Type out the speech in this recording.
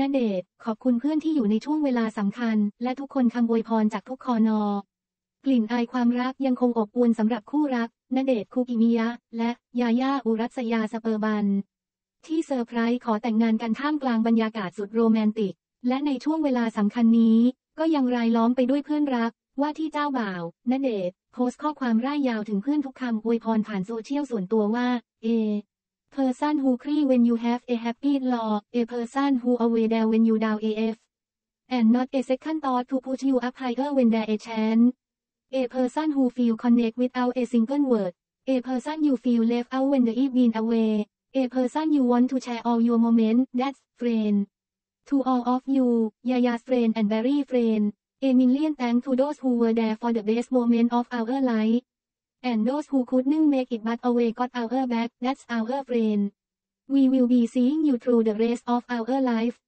ณเดชขอบคุณเพื่อนที่อยู่ในช่วงเวลาสำคัญ และทุกคนคำอวยพรจากทุกคอนอ กลิ่นอายความรักยังคงอบอวลสำหรับคู่รักณเดชคูกิมิยะ และยาย่าอุรัสยาสเปอร์บัน ที่เซอร์ไพรส์ขอแต่งงานกันท่ามกลางบรรยากาศสุดโรแมนติก และในช่วงเวลาสำคัญนี้ ก็ยังรายล้อมไปด้วยเพื่อนรัก ว่าที่เจ้าบ่าวณเดชโพสต์ข้อความร่ายยาวถึงเพื่อนทุกคำอวยพรผ่านโซเชียลส่วนตัวว่า เอ person who cry when you have a happy law a person who away there when you down af and not a second thought to push you up higher when there a chance a person who feel connect without a single word. A person you feel left out when the eve been away. A person you want to share all your moment that's friend. To all of you Yaya's friend and very friend. A million thanks to those who were there for the best moment of our life and those who couldn't make it but away got our back. That's our friend. We will be seeing you through the rest of our life